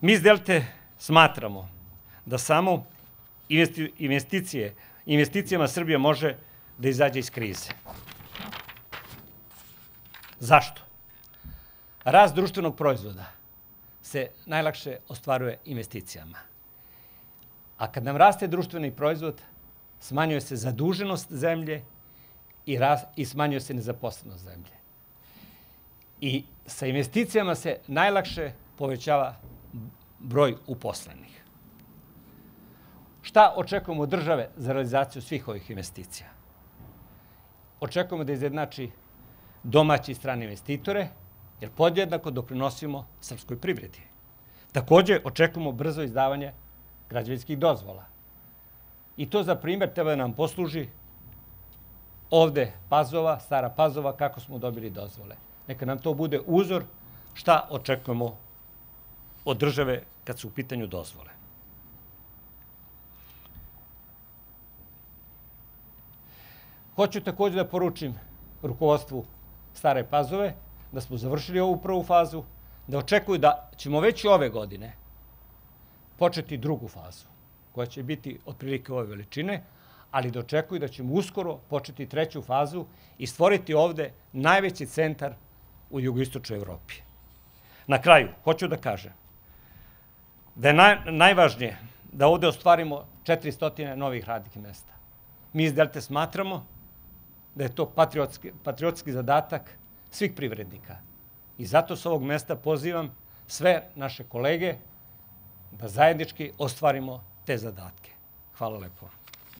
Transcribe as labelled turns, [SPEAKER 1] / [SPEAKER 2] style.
[SPEAKER 1] Mi iz Delte smatramo da samo investicije, investicijama Srbija može da izađe iz krize. Zašto? Rast društvenog proizvoda se najlakše ostvaruje investicijama. A kad nam raste društveni proizvod, smanjuje se zaduženost zemlje i, raz, i smanjuje se nezaposlenost zemlje. I sa investicijama se najlakše povećava broj uposlenih. Šta očekujemo od države za realizaciju svih ovih investicija? Očekujemo da izjednači domaći i strane investitore, jer podjednako doprinosimo srpskoj privredi. Takođe, očekujemo brzo izdavanje građevinskih dozvola. I to za primjer treba da nam posluži ovde Pazova, Stara Pazova, kako smo dobili dozvole. Neka nam to bude uzor šta očekujemo od države kad su u pitanju dozvole. Hoću takođe da poručim rukovodstvu Stare Pazove da smo završili ovu prvu fazu, da očekuju da ćemo već ove godine početi drugu fazu, koja će biti otprilike ove veličine, ali da očekuju da ćemo uskoro početi treću fazu i stvoriti ovde najveći centar u jugoistočnoj Evropi. Na kraju, hoću da kažem da je naj, najvažnije da ovde ostvarimo 400 novih radnih mesta. Mi iz Delte smatramo da je to patriotski, patriotski zadatak svih privrednika. I zato s ovog mesta pozivam sve naše kolege da zajednički ostvarimo te zadatke. Hvala lepo.